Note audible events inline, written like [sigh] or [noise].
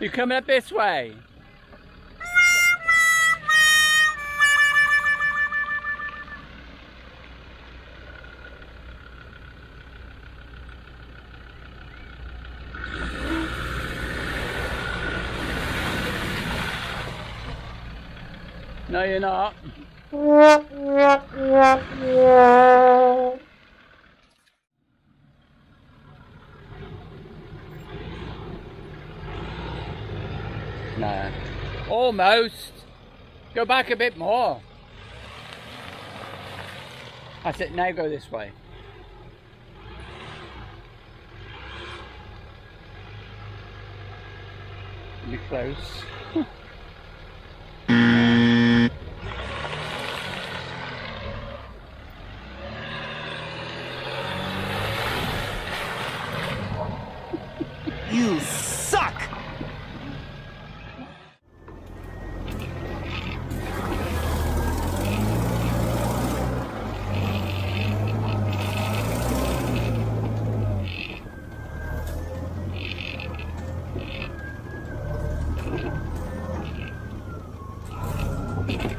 You coming up this way? No, you're not. [laughs] No. Almost. Go back a bit more. That's it, now go this way. Be close. [laughs] You meeting.